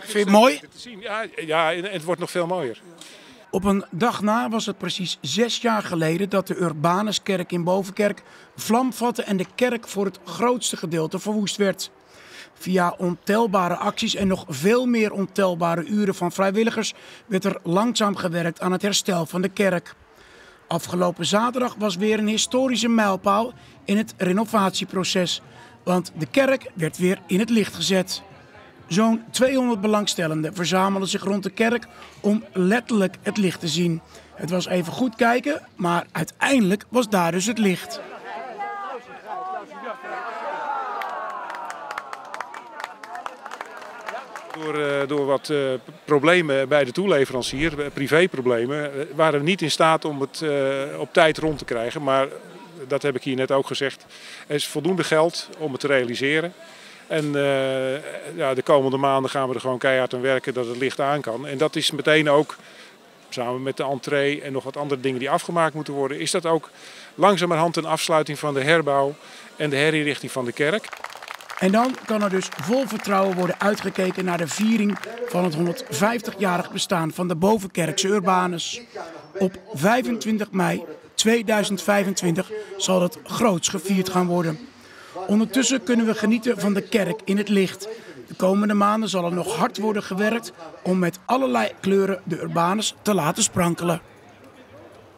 Vind je het mooi? Te zien. Ja, ja, en het wordt nog veel mooier. Op een dag na was het precies zes jaar geleden dat de Urbanuskerk in Bovenkerk vlam vatte en de kerk voor het grootste gedeelte verwoest werd. Via ontelbare acties en nog veel meer ontelbare uren van vrijwilligers werd er langzaam gewerkt aan het herstel van de kerk. Afgelopen zaterdag was weer een historische mijlpaal in het renovatieproces, want de kerk werd weer in het licht gezet. Zo'n 200 belangstellenden verzamelden zich rond de kerk om letterlijk het licht te zien. Het was even goed kijken, maar uiteindelijk was daar dus het licht. Door, uh, door wat uh, problemen bij de toeleverancier, uh, privéproblemen, waren we niet in staat om het op tijd rond te krijgen. Maar dat heb ik hier net ook gezegd. Er is voldoende geld om het te realiseren. En ja, de komende maanden gaan we er gewoon keihard aan werken dat het licht aan kan. En dat is meteen ook, samen met de entree en nog wat andere dingen die afgemaakt moeten worden, is dat ook langzamerhand een afsluiting van de herbouw en de herinrichting van de kerk. En dan kan er dus vol vertrouwen worden uitgekeken naar de viering van het 150-jarig bestaan van de Bovenkerkse Urbanus. Op 25 mei 2025 zal het groots gevierd gaan worden. Ondertussen kunnen we genieten van de kerk in het licht. De komende maanden zal er nog hard worden gewerkt om met allerlei kleuren de Urbanus te laten sprankelen.